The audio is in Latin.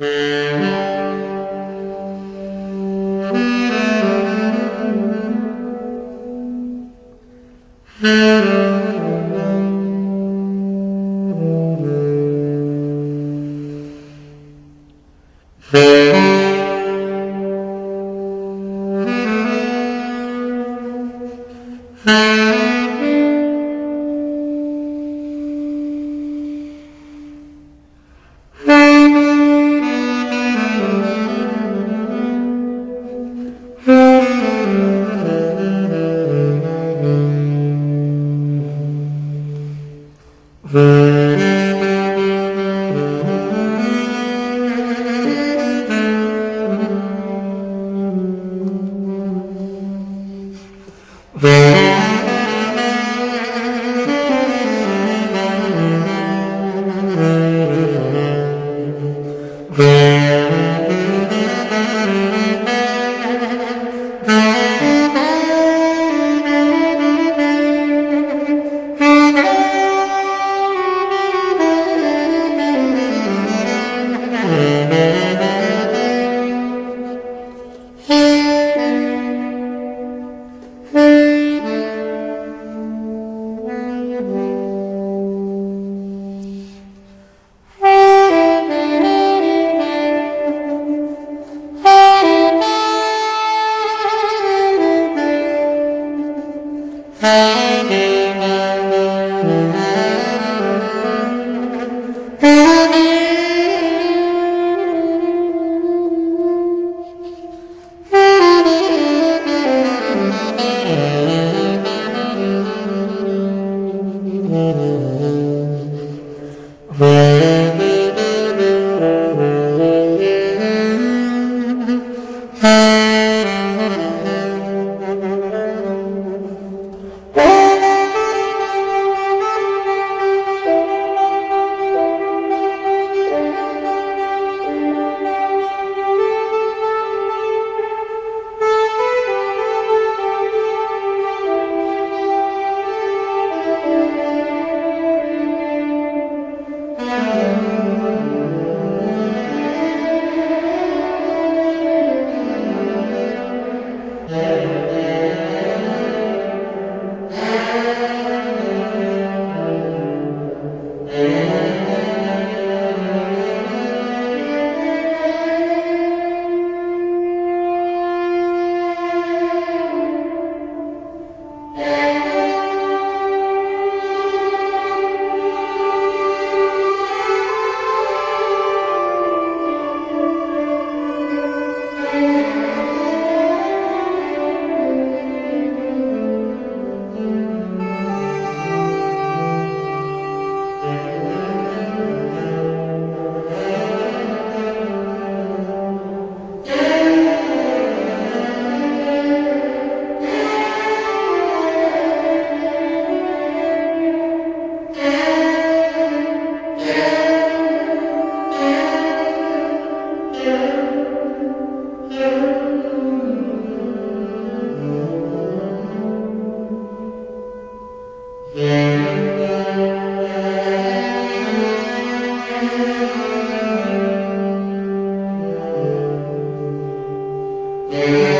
Mm-hmm. Mm-hmm. Veni